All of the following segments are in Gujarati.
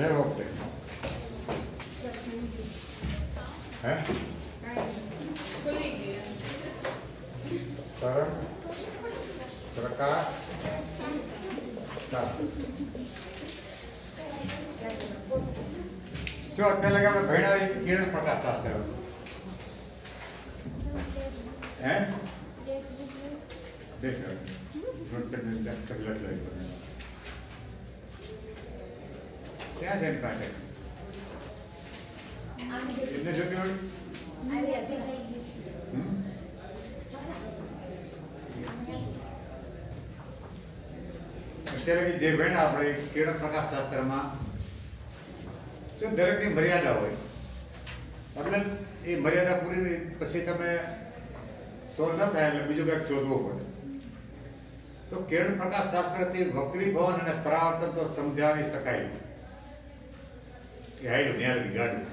દર વખતે હે ખુલી ગઈ તરંગ પ્રકાશ શાસ્ત્ર. જો અત્યારે લગે આપણે ભણ્યા હોય એ કિરણ પ્રકાશ શાસ્ત્ર હતું. હે દેખ નોટપેડની અંદર ચોકલેટ લઈ બને. અત્યારે જે ભણ્યા આપણે કેળક પ્રકાશ શાસ્ત્રમાં, જો દરેકની મર્યાદા હોય એટલે એ મર્યાદા પૂરી પછી તમે શોધ ન થાય એટલે બીજું કંઈક શોધવું પડે. તો કિરણ પ્રકાશ શાસ્ત્રથી વક્રીભવન અને પરાવર્તન તો સમજાવી શકાય. એ હાઈ ન્યારી ગાડું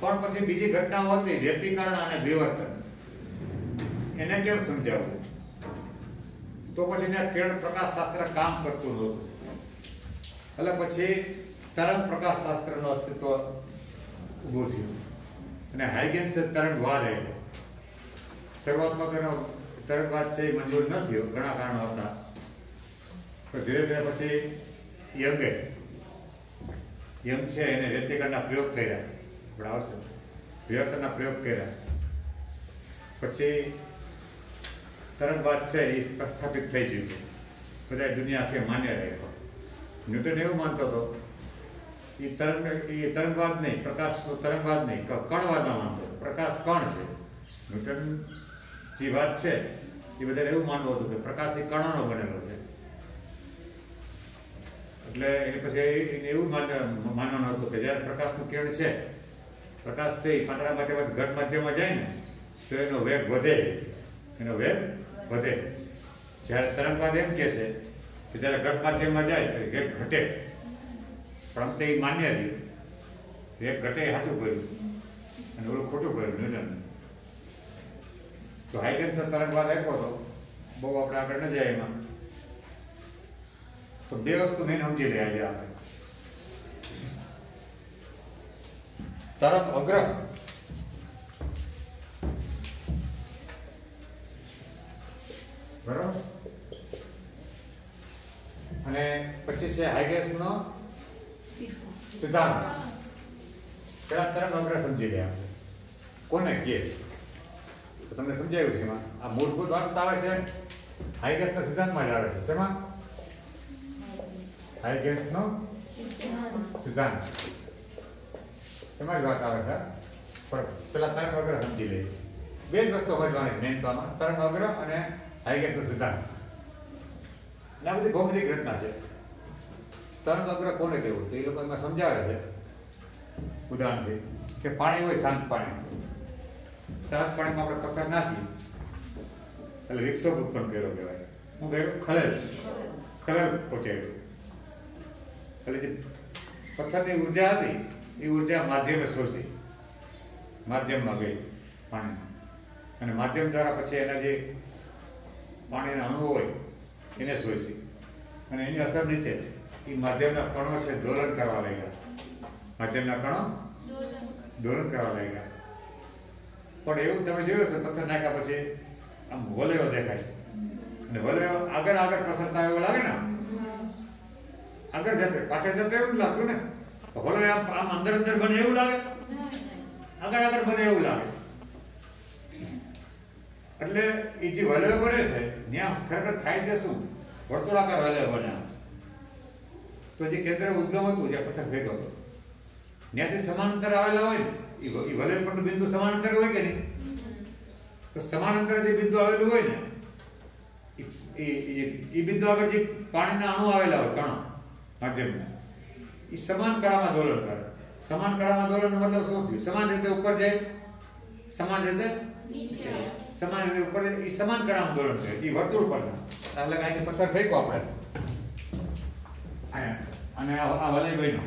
પણ પછી બીજી ઘટનાઓ હતી વ્યક્તિકરણ અને વિવર્તન. એને કેમ સમજાવવું તો પછી એને કિરણ પ્રકાશ શાસ્ત્ર કામ કરતું નહોતું એટલે પછી તરંગ પ્રકાશ શાસ્ત્રનું અસ્તિત્વ ઊભું થયું. અને હાઇગેન્સ તરંગવાદ આવ્યો શરૂઆતમાં તેનો તરંગવાદ છે એ મંજૂર ન થયો, ઘણા કારણો હતા. ધીરે ધીરે પછી યંગે યંગ છે એને વ્યક્તિગતના પ્રયોગ કર્યા. આપણે આવશે. વ્યક્તના પ્રયોગ કર્યા. પછી તરંગવાદ છે એ પ્રસ્થાપિત થઈ ગયું બધા દુનિયા આખી માન્ય રહ્યો ન્યૂટન એવું માનતો હતો, એ તરંગ, એ તરંગવાદ નહીં પ્રકાશ તરંગવાદ નહીં કણવાદમાં માનતો હતો. પ્રકાશ કણ છે. ન્યૂટન જે વાત છે, એ બધાને એવું માનવું હતું કે પ્રકાશ એ કણોનો બનેલો છે. એટલે એની પછી એવું માન- માનવાનું હતું કે જ્યારે પ્રકાશનું કિરણ છે, પ્રકાશ છે એ પાતળા માધ્યમથી ઘટ માધ્યમમાં જાય ને, તો એનો વેગ વધે. એનો વેગ વધે. જ્યારે તરંગવાદ એમ કહે છે કે જ્યારે ઘટ માધ્યમમાં જાય તો વેગ ઘટે. પણ તે માન્ય રહ્યું વેગ ઘટે સાચું કર્યું. અને ઓલું ખોટું કર્યું, ન્યૂટન. તો હાઇગેન્સ તરંગવાદ આપ્યો હતો બહુ આપણે આગળ ન જાય એમાં. તો બે વસ્તુ મેં સમજી લે આજે આપણે. તરંગ અગ્ર. બરાબર? અને પછી છે હાઈગેસ નો સિદ્ધાંત. પેલા તરંગ અગ્ર સમજી ગયા. કોને કહે? તમને સમજાયું છે એમાં. આ મૂળભૂત વાત આવે છે. હાઈગેસ ના સિદ્ધાંતમાં જ આવે છે. શેમાં? હાઈગેસ ગેસનો સિદ્ધાંત એમાં જ વાત આવે છે પણ પેલા તરંગ અગ્ર સમજી લઈએ બે જ વસ્તુ સમજવાની મેન તો આમાં, તરંગ અગ્ર અને હાઈ ગેસનો સિદ્ધાંત અને આ બધી ભૌમિતિક રચના છે. તરંગ અગ્ર કોને કહેવું? તો એ લોકો એમાં સમજાવે છે ઉદાહરણથી કે પાણી હોય શાંત પાણી. શાંત પાણીમાં આપણે પથ્થર નાખી, એટલે વિક્ષોભ ઉત્પન્ન કર્યો કહેવાય. હું કહ્યું ખલેલ. ખલેલ પહોંચાડ્યું. એટલે જે પથ્થરની ઊર્જા હતી, એ ઊર્જા માધ્યમે શોષી, માધ્યમમાં ગઈ પાણી અને માધ્યમ દ્વારા પછી એના જે પાણીના અણુ હોય, એને શોષી. અને એની અસર નીચે, એ માધ્યમના કણો છે, દોલન કરવા લાગ્યા. માધ્યમના કણો દોલન કરવા લાગ્યા. પણ એવું તમે જોયું છે પથ્થર નાખ્યા પછી આમ વલયો દેખાય. અને વલયો આગળ આગળ પ્રસરતા એવું લાગે ને? આગળ જતે પાછળ જતે એવું લાગતું ને? ભલે આમ આમ અંદર અંદર બને એવું લાગે. આગળ આગળ બને એવું લાગે. એટલે એ જે વલય બને છે ત્યાં ખરેખર થાય છે શું? વર્તુળાકાર વલય બને તો જે કેન્દ્ર ઉદ્ગમ હતું, જે પથ્થર ભેગો હતો ત્યાંથી સમાંતર આવેલા હોય ને એ વલય પરનું બિંદુ સમાંતર હોય કે નહીં? તો સમાંતર જે બિંદુ આવેલું હોય ને એ બિંદુ આગળ જે પાણીના અણુ આવેલા હોય, કણો માધ્યમના એ સમાન કળામાં દોલન કરે. સમાન કળામાં દોલનનો મતલબ શું થયું? સમાન રીતે ઉપર જાય સમાન રીતે સમાન રીતે ઉપર જાય એ સમાન કળામાં દોલન કરે. એ વર્તુળ પર એટલે કાંઈ પથ્થર ફેંકો આપણે. અને આ આ વલય બન્યો.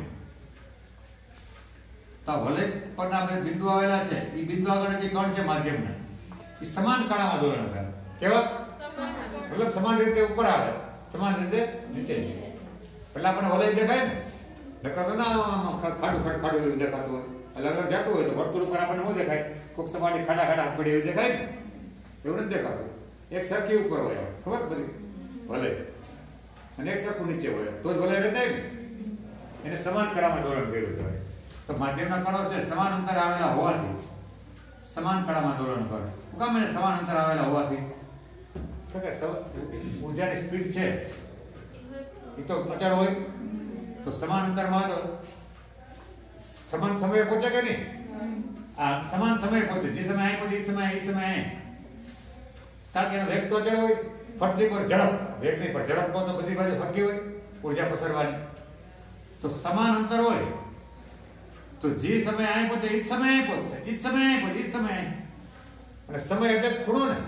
તો વલય પરના બે બિંદુ આવેલા છે. એ બિંદુ આગળ જે કણ છે માધ્યમના. એ સમાન કળામાં દોલન કરે. કેવા? મતલબ સમાન રીતે ઉપર આવે. સમાન રીતે નીચે નીચે એટલે આપણે વલય દેખાય ને? નકર તો ના ખાડું ખાડું ખાડું એવું દેખાતું હોય. એટલે અલગ જતું હોય તો વર્તુળ ઉપર આપણને શું દેખાય? કોક સપાટી ખાડા ખાડા પડી એવું દેખાય ને? એવું નથી દેખાતું. એક સરખી ઉપર હોય ખબર બધી? ભલે. અને એક સરખું નીચે હોય તો જ ભલે રચાય ને? એને સમાન કળામાં ધોરણ કર્યું કહેવાય. તો માધ્યમના કણો છે, સમાન અંતર આવેલા હોવાથી. સમાન કળામાં ધોરણ કરે. કામ એને સમાન અંતર આવેલા હોવાથી? ઊર્જાની સ્પીડ છે. એ તો અચળ હોય. તો સમાન અંતરમાં તો સમાન સમયે પહોંચે કે નહીં? આ સમાન સમયે પહોંચે. જે સમય અહીં પહોંચે એ સમય એ સમય કારણ કે એનો વેગ તો અચળ હોય. ફરતી પર ઝડપ. વેગ પર ઝડપ તો બધી બાજુ ફરતી હોય. ઊર્જા પસરવાની. તો સમાન અંતર હોય. તો જે સમય અહીં પહોંચે એ જ સમય પહોંચશે એ જ સમય પહોંચે એ જ સમય અને સમય એટલે ખૂણો ને.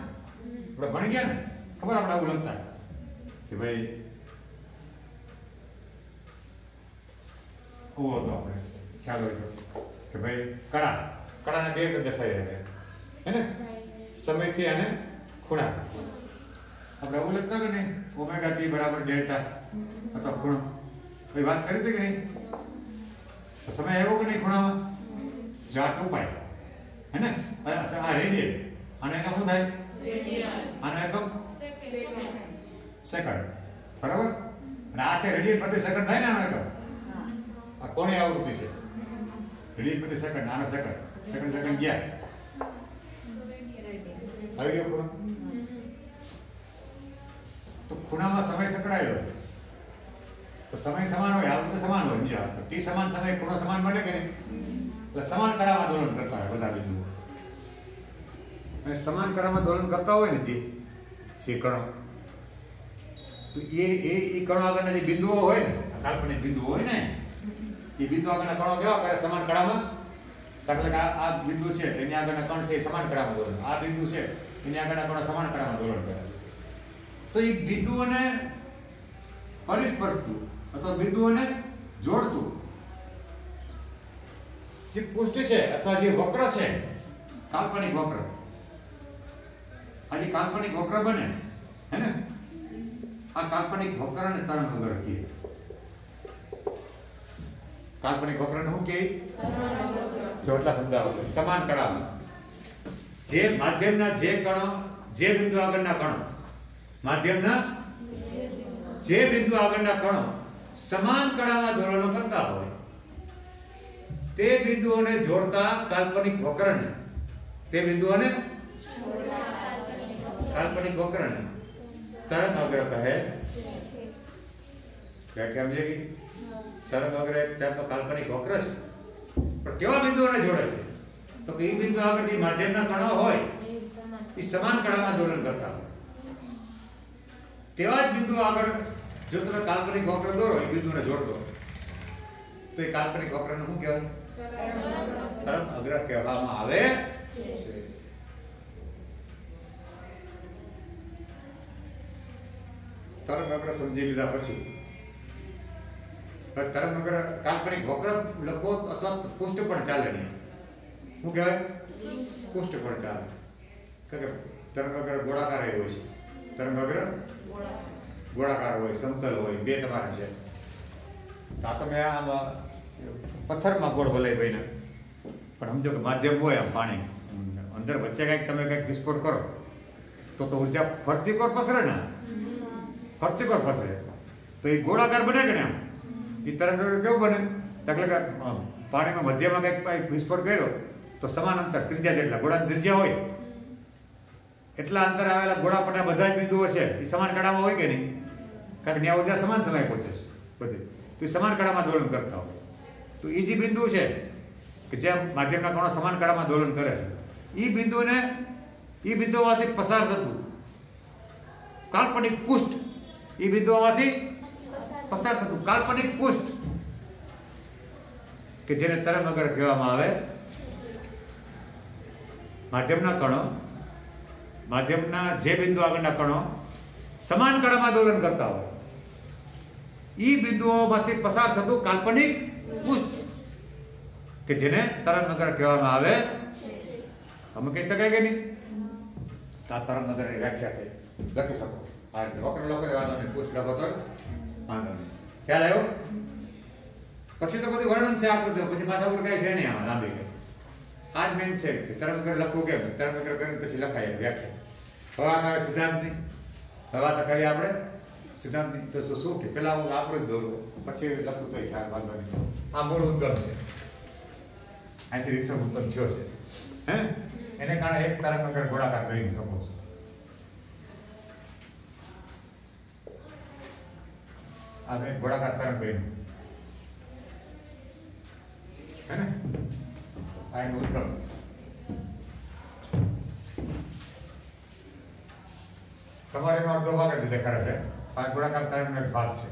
આપણે ભણી ગયા ને. ખબર આપણે આવું લખતા કે ભાઈ કૂવો હતો આપણે ખ્યાલ હોય તો કે ભાઈ કડા કડાને બે રીતે દર્શાવી શકે હે ને સમયથી અને ખૂણા આપણે એવું લખતા કે નહીં ઓમેગા ટી બરાબર ડેલ્ટા અથવા ખૂણો ભાઈ વાત કરી હતી કે નહીં તો સમય આવ્યો કે નહીં ખૂણામાં જો આ ટુ પાય હે ને આ રેડિયન અને એકમ શું થાય આનો એકમ સેકન્ડ બરાબર અને આ છે રેડિયન પ્રતિ સેકન્ડ થાય ને આનો એકમ આ કોની આવૃત્તિ છે? રેડિયન પ્રતિ સેકન્ડ, નાના સેકન્ડ. સેકન્ડ સેકન્ડ ગયા આવી ગયો ખૂણો? તો ખૂણામાં સમય સંકળાયેલો તો સમય સમાન હોય, આવૃત્તિ સમાન હોય, સમજ્યા? તો ટી સમાન સમય ખૂણો સમાન બને કે નહીં? એટલે સમાન કળામાં દોલન કરતા હોય બધા બિંદુઓ. અને સમાન કળામાં દોલન કરતા હોય ને જે જે કણો. તો એ એ કણો આગળના જે બિંદુઓ હોય ને કાલ્પનિક બિંદુઓ હોય ને એ બિંદુ આગળના કણો કેવા કરે સમાન કળામાં. દાખલા કે આ બિંદુ છે એની આગળના કણ છે એ સમાન કળામાં દોલન આ બિંદુ છે, એની આગળના કણો સમાન કળામાં દોલન કરે. તો એ બિંદુઓને પરિસ્પર્શતું અથવા બિંદુઓને જોડતું. જે પુષ્ટિ છે અથવા જે વક્ર છે, કાલ્પનિક વક્ર. આ જે કાલ્પનિક વક્ર બને, હે ને? આ કાલ્પનિક વક્રને તરંગ વગર કહીએ કાલ્પનિક વક્રને શું કહે જો એટલા શબ્દ આવશે. સમાન કળામાં. જે માધ્યમના જે કણો જે બિંદુ આગળના કણો. માધ્યમના જે બિંદુ આગળના કણો સમાન કળામાં દોલનો કરતા હોય. તે બિંદુઓને જોડતા કાલ્પનિક વક્રને. તે બિંદુઓને કાલ્પનિક વક્રને. તરંગ અગ્ર કહે. વ્યાખ્યા સમજાઈ ગઈ? તરંગ અગ્ર એક જાતનો કાલ્પનિક વક્ર છે. પણ કેવા બિંદુઓને જોડે છે? તો એ બિંદુ આગળ જે માધ્યમના કણો હોય, એ સમાન કળામાં દોલન કરતા હોય. તેવા જ બિંદુ આગળ જો તમે કાલ્પનિક વક્ર દોરો, એ બિંદુને જોડતો. તો એ કાલ્પનિક વક્રને શું કહેવાય? તરંગ અગ્ર કહેવામાં આવે છે. તરંગ અગ્ર સમજી લીધા પછી હવે તરંગ અગ્ર કાલ્પનિક વક્ર લખો અથવા પુષ્ટ પણ ચાલે નહીં. શું કહેવાય? પુષ્ટ પણ ચાલે. કારણ કે તરંગ અગ્ર ગોળાકાર હોય છે. તરંગ અગ્ર ગોળાકાર હોય, સમતલ હોય, બે તમારે છે. તો આ તમે આમ પથ્થરમાં ગોળ ભલે ભાઈને પણ સમજો કે માધ્યમ હોય આમ પાણી. અંદર વચ્ચે કંઈક તમે કંઈક વિસ્ફોટ કરો, તો તો ઊર્જા ફરતી કોર પસરે ને? ફરતી કોર પસરે. તો એ ગોળાકાર બને કે ને આમ? એ તરંગ કેવું બને? દાખલા કે પાણીમાં મધ્યમાં કંઈક વિસ્ફોટ કર્યો, તો સમાન અંતર ત્રિજ્યા જેટલા ગોળાની ત્રિજ્યા હોય. એટલા અંતર આવેલા ગોળા પરના બધા જ બિંદુઓ છે. એ સમાન કળામાં હોય કે નહીં? કારણ કે ત્યાં ઊર્જા સમાન સમય પહોંચે છે, બધી. તો એ સમાન કળામાં દોલન કરતા હોય. તો એ જે બિંદુ છે, કે જેમ માધ્યમના કણો સમાન કળામાં દોલન કરે છે એ બિંદુને એ બિંદુઓમાંથી પસાર થતું, કાલ્પનિક પુષ્ઠ એ બિંદુઓમાંથી પસાર થતું. કાલ્પનિક પુષ્ટ, કે જેને તરંગ અગર કહેવામાં આવે, માધ્યમના કણો, માધ્યમના જે બિંદુ આગળના કણો, સમાન કણમાં દોલન કરતા હોય. ઈ બિંદુઓમાંથી પસાર થતું કાલ્પનિક પુષ્ટ, કે જેને તરંગ અગર કહેવામાં આવે. અમે કહી શકાય કે નહીં? આ તરંગ અગરની વ્યાખ્યા છે. લખી શકો. આ રીતે વક્ર લોકો પુષ્ઠ લખો તો. નહીં ખ્યાલ આવ્યો? પછી તો બધું વર્ણન છે આકૃતિ પછી માથા ઉપર કઈ છે નહીં આમાં લાંબી કઈ આ જ મેન છે કે તરંગર લખવું કેમ? તરંગર કરીને પછી લખાય એમ વ્યાખ્યા. હવે આવે સિદ્ધાંતની. હવે તો કરીએ આપણે સિદ્ધાંતની. તો શું શું કે? પેલા હું આકૃતિ દોરું. પછી લખું તો ખ્યાલ નહીં આ મૂળ ઉદ્ગમ છે. અહીંથી રિક્ષક ઉત્પન્ન થયો છે. હે? એને કારણે એક તરંગર ગોળાકાર કરીને સપોઝ મેં ગોળાકાર તરંગ બન્યું હે ને? આ એનું ઉદ્ગમ તમારે એનો અડધો ભાગ જ દેખાડે છે. આ ગોળાકાર તરંગનો એક ભાગ છે.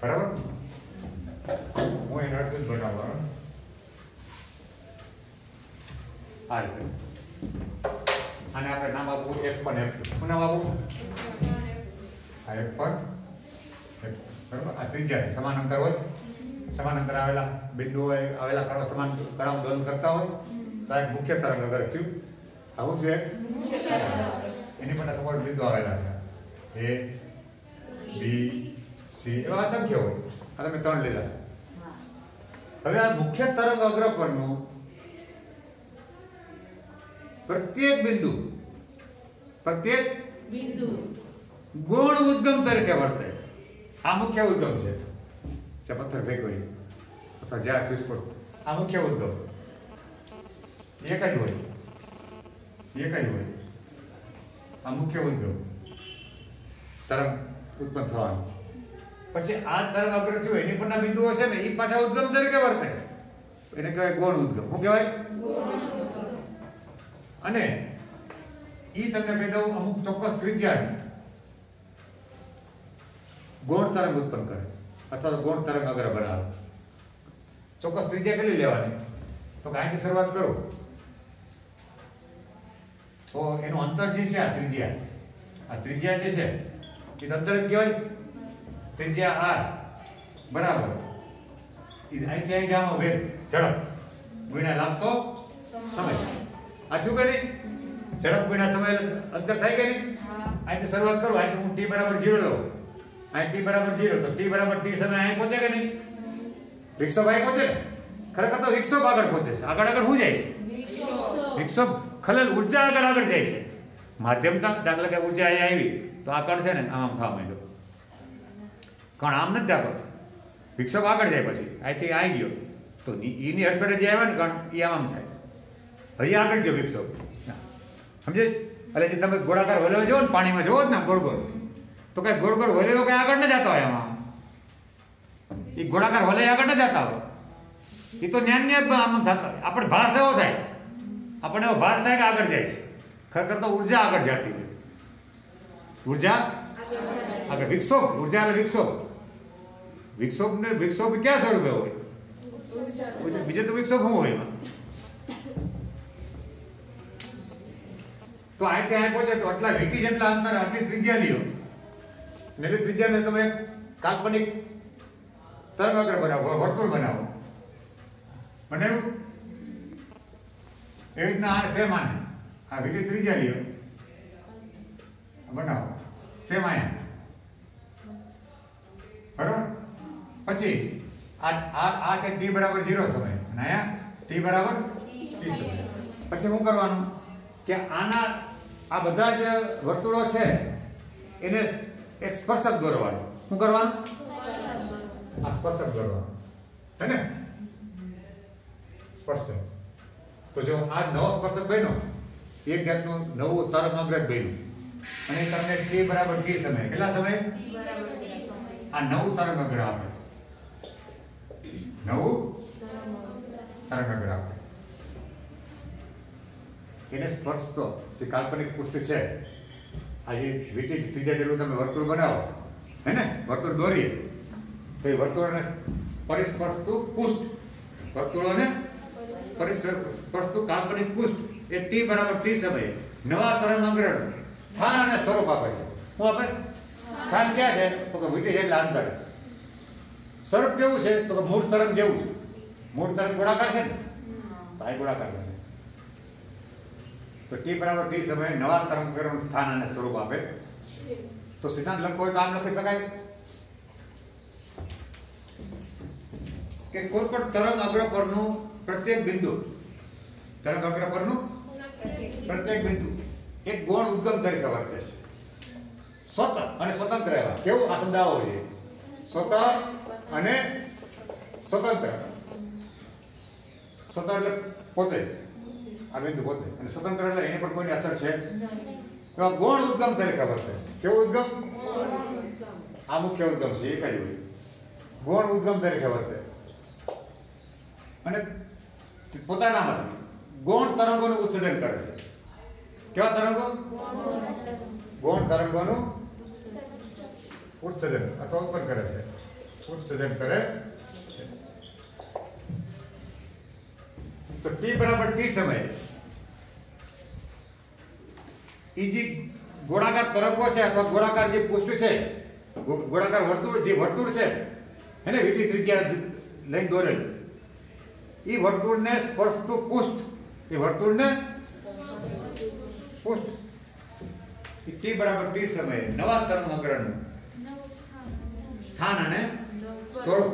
બરાબર? હું એને અડધું જ બનાવવાનો. આ રીતે અને આપણે નામ આપવું એક પણ એક. શું નામ આપવું? આ એક પણ. બરાબર? આ ત્રિજ્યા છે. સમાન અંતર હોય? સમાન અંતર આવેલા બિંદુ હોય આવેલા કણો સમાન કણાઓ દોલન કરતા હોય? તો એક મુખ્ય તરંગ અગર થયું. આવું છે? એની માટે સપોઝ બિંદુ આવેલા છે. એ બી સી એવા અસંખ્ય હોય. આ તમે ત્રણ લીધા. હવે આ મુખ્ય તરંગ અગ્ર પરનું પ્રત્યેક બિંદુ પ્રત્યેક બિંદુ. ગુણ ઉદ્ગમ તરીકે વર્તે. આ મુખ્ય ઉદ્ગમ છે જે પથ્થર એ અથવા જ્યાં સ્વિચ આ મુખ્ય ઉદ્ગમ એક જ હોય એક જ હોય આ મુખ્ય ઉદ્ગમ તરંગ ઉત્પન્ન થવાનું પછી આ તરંગ અગ્ર થયું એની પરના બિંદુઓ છે ને એ પાછા ઉદ્ગમ તરીકે વર્તે. એને કહેવાય ગૌણ ઉદ્ગમ શું કહેવાય? અને એ તમને કહી દઉં અમુક ચોક્કસ ત્રિજ્યા ગૌણ તરંગ ઉત્પન્ન કરે. અથવા તો ગૌણ તરંગ અગ્ર બનાવે. ચોક્કસ ત્રિજ્યા કેટલી લેવાની? તો કે અહીંથી શરૂઆત કરો. તો એનું અંતર જે છે આ ત્રિજ્યા. આ ત્રિજ્યા જે છે એ અંતર જ કહેવાય. ત્રિજ્યા આર. બરાબર. અહીંથી અહીં જવાનો વેગ ઝડપ. ગુણ્યા લાગતો સમય. આછું કે નહીં ઝડપ ગુણ્યા સમય અંતર થાય કે નહીં અહીંથી શરૂઆત કરું. અહીંથી હું ટી બરાબર જીરો લઉં. અહીં ટી બરાબર જીરો તો ટી બરાબર ટી સમય અહીં પહોંચે કે નહીં? વિક્ષોપ અહીં પહોંચે ને? ખરેખર તો વિક્ષોપ આગળ પહોંચે છે. આગળ આગળ શું જાય છે? વિક્ષોપ ખલેલ ઊર્જા આગળ આગળ જાય છે. માધ્યમતા દાખલા કે ઊર્જા અહીંયા આવી તો આ કણ છે ને આમ આમ થવા માંડ્યો. કણ આમ નથી જતો વિક્ષોપ આગળ જાય પછી. અહીંથી આવી ગયો. તો એની અડફેટે જે આવે ને કણ એ આમ આમ થાય. હજી આગળ ગયો વિક્ષોપ સમજે એટલે જે તમે ગોળાકાર વલેલો જોવો ને પાણીમાં જોવો જ ને ગોળ ગોળ. તો કઈ ગોળ ગોળ વલેલો કઈ આગળ ન જતા હોય એમાં એ ગોળાકાર હોલે આગળ ન જતા હોય. એ તો ન્યાન ને આમ થતા. આપણે ભાસ એવો થાય. આપણને એવો ભાસ થાય કે આગળ જાય છે. ખરેખર તો ઊર્જા આગળ જતી હોય. ઊર્જા? આગળ વિક્ષોભ. ઊર્જા એટલે વિક્ષોભ. વિક્ષોભ ને વિક્ષોભ ક્યાં સ્વરૂપે હોય? બીજે તો વિક્ષોપ શું હોય? એમાં તો આ ત્યાં પહોંચે તો આટલા વીટી જેટલા અંતર, આટલી ત્રિજ્યા લ્યો ને વિદ્યાને તમે કાલ્પનિક તરંગાગ્ર બનાવો, વર્તુળ બનાવો. બનાવ્યું એવી રીતના આ સેમ આને, આ વીટી ત્રીજા લ્યો બનાવો. સેમ આયા બરાબર? પછી, આ આ છે ટી બરાબર જીરો સમય. અને અહીંયા ટી બરાબર પછી શું કરવાનું? કે આના આ બધા જ વર્તુળો છે, એને એક સ્પર્શક દોરવાનો. શું કરવાનું? આ સ્પર્શક દોરવાનો. હે ને? સ્પર્શક. તો જો આ નવો સ્પર્શક બન્યો, એક જાતનું નવું તરંગ અગ્રજ બન્યું. અને તમને ટી બરાબર ટી સમય. કેટલા સમય? આ નવું તરંગ અગ્ર આપણે નવું તરંગ અગ્ર એને એને સ્પર્શતો જે કાલ્પનિક પૃષ્ઠ છે આ જે વીટી ત્રીજા જેટલું તમે વર્તુળ બનાવો, હે ને? વર્તુળ દોરીએ. તો એ વર્તુળને પરિસ્પર્શતું પુષ્ટ. વર્તુળોને પરિસ્પર્શતું કાલ્પનિક પુષ્ટ. એ ટી બરાબર ટી સમયે. નવા તરંગ સ્થાન અને સ્વરૂપ આપે છે. શું આપે? સ્થાન ક્યાં છે? તો કે વીટી એટલે અંતર સ્વરૂપ કેવું છે? તો કે મૂળ તરંગ જેવું મૂળ તરંગ ગોળાકાર છે ને? તો આ ગોળાકાર તો ટી બરાબર ટી સમયે નવા તરંગ અગ્રનું સ્થાન અને સ્વરૂપ આપે. તો સિદ્ધાંત લખવો હોય તો આમ લખી શકાય. કે કોઈ પણ તરંગ અગ્ર પરનું પ્રત્યેક બિંદુ, તરંગ અગ્ર પરનું પ્રત્યેક બિંદુ એક ગૌણ ઉદ્ગમ તરીકે વર્તે છે. સ્વતંત્ર અને સ્વતંત્ર એવા. કેવું? આ શબ્દ આવો જોઈએ. સ્વતંત્ર અને સ્વતંત્ર. સ્વતંત્ર એટલે પોતે. બિંદુ પોતે. અને સ્વતંત્ર એટલે એની પર કોઈની અસર છે? એવા ગૌણ ઉદ્ગમ તરીકે વર્તે કેવું ઉદ્ગમ? આ મુખ્ય ઉદ્ગમ છે એ જ ગૌણ ઉદ્ગમ તરીકે વર્તે અને પોતાનામાંથી ગૌણ તરંગોનું ઉત્સર્જન કરે છે. કેવા તરંગો? ગૌણ તરંગોનું ઉત્સર્જન. અથવા ઉત્પન્ન કરે છે. ઉત્સર્જન કરે તો ટી બરાબર ટી સમયે. એ જે ગોળાકાર તરંગો છે અથવા ગોળાકાર જે પુષ્ટ છે ગોળાકાર વર્તુળ જે વર્તુળ છે એને વીટી ત્રિજ્યા લઈને દોરેલું. એ વર્તુળને સ્પર્શતું પુષ્ઠ એ વર્તુળને પુષ્ઠ. ઈ ટી બરાબર ટી સમયે. નવા તરંગ અગ્રનું સ્થાન. અને સ્વરૂપ.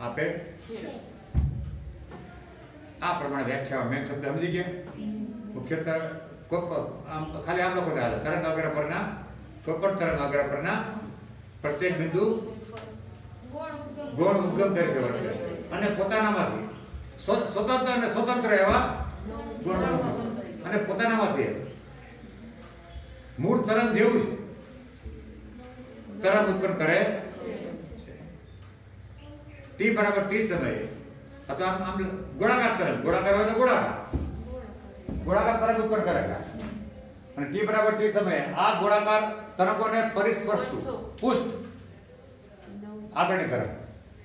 આપે? છે. આ પ્રમાણે વ્યાખ્યા મેં શબ્દ સમજી ગયા. મુખ્યત્વે આમ ખાલી આમ લખો તો તરંગ અગ્ર પરના, કોઈ પણ તરંગ અગ્ર પરના પ્રત્યેક બિંદુ ગોળ ઉદ્ગમ તરીકે વર્તે અને પોતાનામાંથી સ્વતંત્ર અને સ્વતંત્ર એવા ગુણ અને પોતાનામાંથી મૂળ તરંગ જેવું જ તરંગ ઉત્પન્ન કરે ટી બરાબર ટી સમયે અથવા આમ આમ ગોળાકાર તરંગ ગોળાકાર હોય તો ગોળાકાર. ગોળાકાર તરંગ ઉત્પન્ન કરેલા અને ટી બરાબર ટી સમયે આ ગોળાકાર તરંગોને પરિસ્પર્શતું. પુષ્ટ. આગળની તરફ.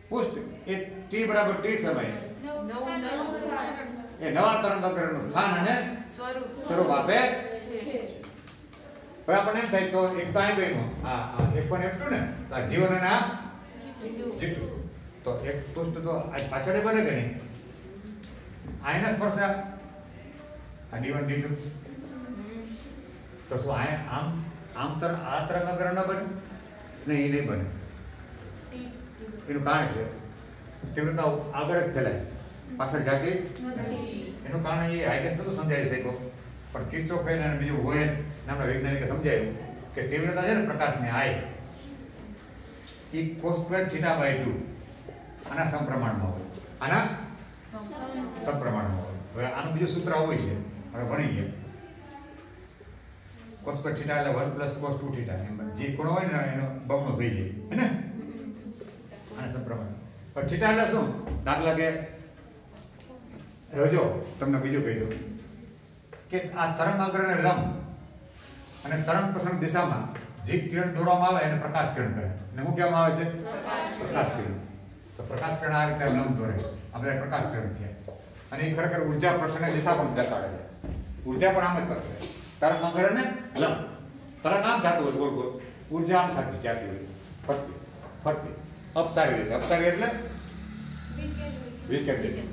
પુષ્ટ. એ ટી બરાબર ટી સમયે એ નવા તરંગ અગ્રનું સ્થાન અને સ્વરૂપ. આપે હવે આપણને એમ થાય તો એક તો આ બેનું. આ આ એક પણ એટલું ને? આ જીવન અને આ જીતું. તો એક પુષ્ટ તો આ પાછળ બને કે નહીં? આયના સ્પર્શા આ? ડી1 ડી2 તો શું આય આમ આમ તર, આ તરંગ અગ્ર ન બને? નહીં, એ નહીં બને. એનું કારણ છે, તીવ્રતા આગળ જ ફેલાય. પાછળ જાતી એનું કારણ એ હાઈગેન તો સમજાવી શક્યો. પણ કિર્ચોફેન અને બીજું હોય નામના વૈજ્ઞાનિકે સમજાયું કે તીવ્રતા છે ને પ્રકાશને આય. એ cos square theta by two આના સમપ્રમાણમાં હોય. આના સમપ્રમાણમાં હોય. હવે આનું બીજું સૂત્ર હોય છે. હવે ભણી ગયા. કોસ પર થીટા એટલે one plus cos two theta જે. ખૂણો હોય ને એનો બમણો થઈ જાય. હે ને? આના સમપ્રમાણ પણ થીટા એટલે શું? દાખલા કે જો, તમને બીજું કહી દઉં. કે આ તરંગ અગ્રને લંબ અને તરંગ પ્રસંગ દિશામાં જે કિરણ દોરવામાં આવે એને પ્રકાશ કિરણ કહે. અને શું કહેવામાં આવે છે? પ્રકાશ કિરણ. તો પ્રકાશ કિરણ આ રીતે લંબ દોરે આ બધા પ્રકાશ કિરણ થયા અને એ ખરેખર ઊર્જા પ્રસરણની દિશા પણ દેખાડે છે ઊર્જા પણ આમ જ પ્રસરે તરંગ અગ્રને લંબ તરંગ આમ થતું હોય ગોળ ગોળ ઊર્જા આમ થતી જતી હોય ફરતી ફરતી અપસારી રીતે અપસારી એટલે વીકેન્ડ એવી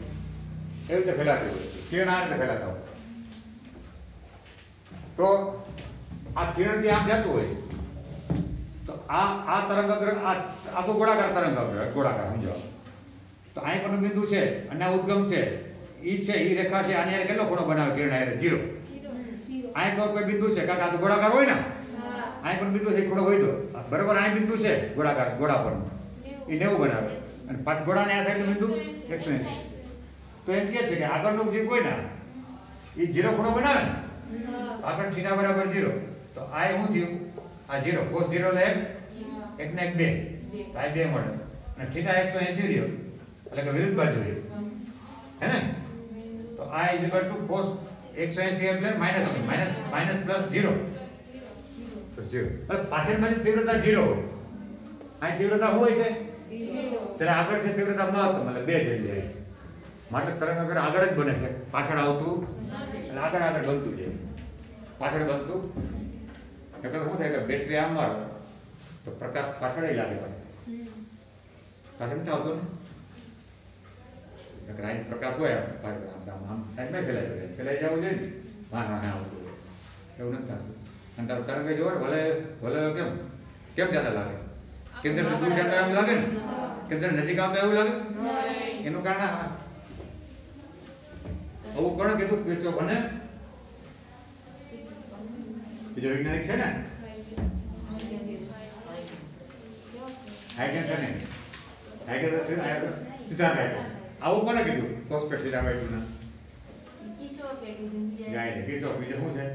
રીતે ફેલાતી હોય કિરણ આ રીતે ફેલાતા હોય તો આ કિરણ જે આમ જતું હોય તો આ આ તરંગ અગ્ર આ આ તો ગોળાકાર તરંગ અગ્ર ગોળાકાર સમજો. તો અહીં પણ બિંદુ છે અને આ ઉદ્ગમ છે. ઈ છે ઈ રેખા છે આની કેટલો ખૂણો બનાવે? કિરણ હારે જીરો. અહીં કોઈ કોઈ બિંદુ છે કાકા આ તો ગોળાકાર હોય ને? અહીં પણ બિંદુ છે એ ખૂણો હોય તો. બરાબર અહીં બિંદુ છે ગોળાકાર ગોળા પર. એ નેવું બનાવે. અને પાછા ગોળા ને આ સાઈડ બિંદુ? એકસો એંસી. તો એમ કે છે કે આગળનું જે કોઈ ના એ જીરો ખૂણો બનાવે ને? આગળ થીટા બરાબર જીરો. તો આ શું થયું? આ જીરો કોસ ઝીરો લે એક ને એક બે. ભાઈ આ બે મળે. અને થીટા એકસો એસી રહ્યો. એટલે કે વિરુદ્ધ બાજુ હે ને? તો આ ઇઝ ઇક્વલ ટુ કોસ એકસો એસી એટલે minus minus minus plus zero તો જીરો એટલે પાછળ બાજુ તીવ્રતા ઝીરો અહીં તીવ્રતા હોય છે? ત્યારે આગળ છે તીવ્રતા મહત્તમ એટલે બે જગ્યાએ માટે તરંગ અગર આગળ જ બને છે. પાછળ આવતું એટલે આગળ આગળ બનતું જાય. પાછળ બનતું એટલે શું થાય કે બેટરી આમ મારો તો પ્રકાશ પાછળ લાગે પાછળ પાછળ નથી આવતો ને નકર અહીં પ્રકાશ હોય આમ આમ સાઈડમાં ફેલાઈ જાય. ફેલાઈ જવું જોઈએ ને? વાહ વાહ આવતું હોય. એવું નથી થતું. અને તારો તરંગ જોવો ભલે ભલે કેમ કેમ જતા લાગે? કેન્દ્ર દૂર જતા એમ લાગે ને? કેન્દ્ર નજીક આવતા એવું લાગે? એનું કારણ આવું કોણે કીધું કિર્ચોફ અને બીજો વૈજ્ઞાનિક છે ને હાઇગેન છે ને હાઇગેન તો સિદ્ધાંત સિદ્ધાંત આપ્યો આવું કોણે કીધું કોસ્પેટ સિદ્ધાંત આપ્યું ના ગાય છે કિર્ચોફ બીજું શું છે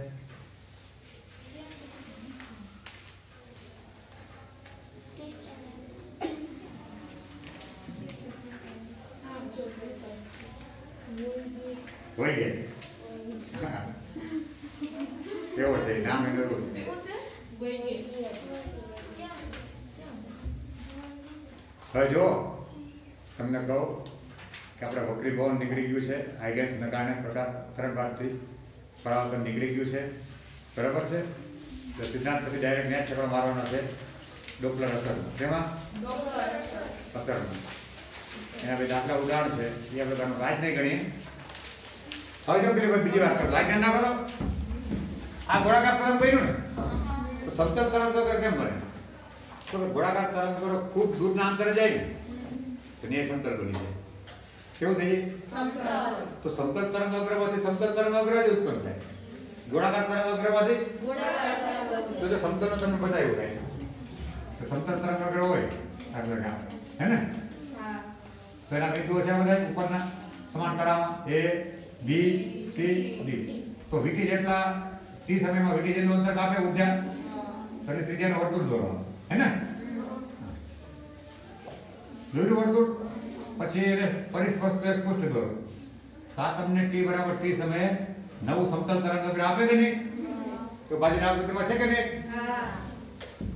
વૈજ્ઞાનિક હા. એનું એવું છે વૈજ્ઞાનિક. હવે જો તમને કહું કે આપણે વક્રી ભવન નીકળી ગયું છે હાઈગેન્સના કારણે પ્રકાર તરંગવાદથી પરાવર્તન નીકળી ગયું છે બરાબર છે તો સિદ્ધાંત પછી ડાયરેક્ટ નેટ છકડો મારવાનો છે ડોપલર અસરમાં શેમાં અસરમાં એના બે દાખલા ઉદાહરણ છે એ આપણે તમને વાત નહીં ગણીએ હવે જો પેલી બીજી વાત કરો લાગ્યા ના કરો આ ગોળાકાર તરંગ બન્યું ને તો સમતલ તરંગ વગર કેમ બને તો કે ગોળાકાર તરંગ વગર ખૂબ દૂરના અંતરે જાય ને તો ને એ સમતલ બની જાય કેવું થઈ જાય સમતલ તો સમતલ તરંગ અગ્રમાંથી સમતલ તરંગ અગ્ર જ ઉત્પન્ન થાય ગોળાકાર તરંગ અગ્રમાંથી તો જો સમતલનો તમને બતાવ્યું થાય તો સમતલ તરંગ અગ્ર હોય આગળ કામ હે ને હા તો એના બિંદુઓ છે બધા ઉપરના સમાન કળામાં એ બી સી ડી તો વીટી જેટલા ટી સમયમાં વીટી જેટલું અંતર કાપે ઊર્જા એટલે ત્રિજ્યાનું વર્તુળ દોરવાનું. હે ને? દોર્યું વર્તુળ? પછી એને પરિસ્પષ્ટ એક પૃષ્ઠ દોરો. આ તમને ટી બરાબર ટી સમયે નવું સમતલ તરંગ અગ્ર આપે કે નહીં? તો બાજુના આકૃતિમાં છે કે નહીં?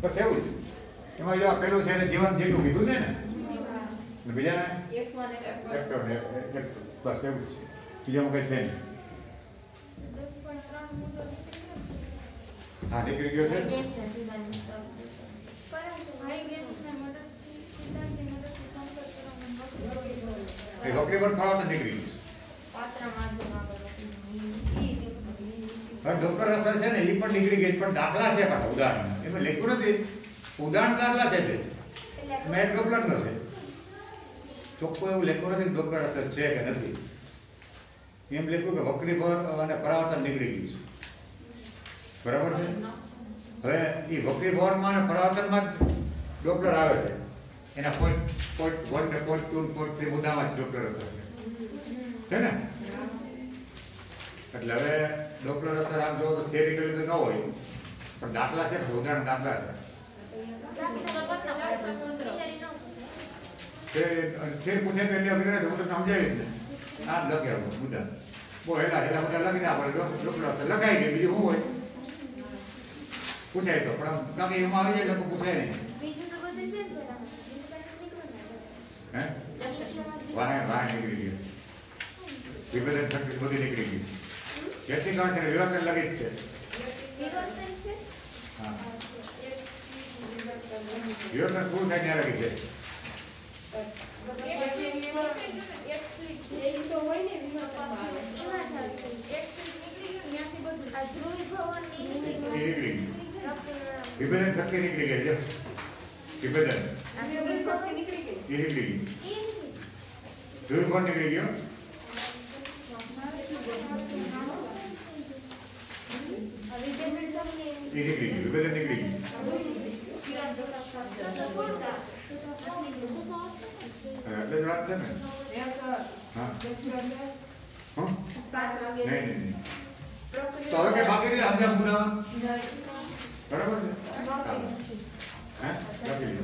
બસ એવું જ. એમાં જો પેલું છે એને જીવન જેટલું કીધું છે ને? બીજાને? F1 F1 એક ને બસ એવું છે. બીજામાં કઈ છે નહીં. હા નીકળી ગયો છે? એ વકરી પર ખાવા નીકળી ગયું ડોક્ટર અસર છે ને એ પણ નીકળી ગઈ પણ દાખલા છે પાછા ઉદાહરણ એમાં લખ્યું નથી. ઉદાહરણ દાખલા છે બે. મેં એક ડોક્ટર નો છે. ચોખ્ખું એવું લખ્યું નથી ડોક્ટર અસર છે કે નથી. એમ લખ્યું કે વકરી પર અને પરાવર્તન નીકળી ગયું છે. બરાબર છે? હવે એ વકરી ભવનમાં અને પરાવર્તનમાં ડોક્ટર આવે છે. એના પોઈન્ટ પોઈન્ટ વન ને પોઈન્ટ ટુ પોઈન્ટ થ્રી મુદ્દામાં જ ડોક્ટર અસર છે. ને? એટલે હવે ડોક્ટર અસર આમ જોવો તો થિયરિકલી તો ન હોય, પણ દાખલા છે ઉદાહરણ દાખલા છે. ફેર પૂછે તો એટલે નથી હું તમને જ ને. આ જ લખી આવું મુદ્દા. બહુ હેલા બધા લખી ના પડે અસર લખાઈ ગઈ બીજું હોય? પૂછાય તો પણ કાકે એમાં આવી જાય લોકો પૂછાય નહીં. હે? વાહે વાહે નીકળી ગયું વિભેદન શક્તિ બધી નીકળી ગઈ. જેથી કારણ છે વિવર્તન લગી જ છે. હા. વિવર્તન પૂરું થાય ત્યાં લગી છે. નીકળી ગયું. વિભેદન શક્તિ નીકળી ગઈ છે વિભેદન એ નીકળી ગઈ ધ્રુવ કોણ નીકળી ગયો એ નીકળી ગયું વિભેદન નીકળી ગયું એટલે જ વાત છે ને હા હં? પાંચ વાગે નહીં નહીં નહીં તો હવે કઈ બાકી રહી સમજ્યા 여러분 네? 여기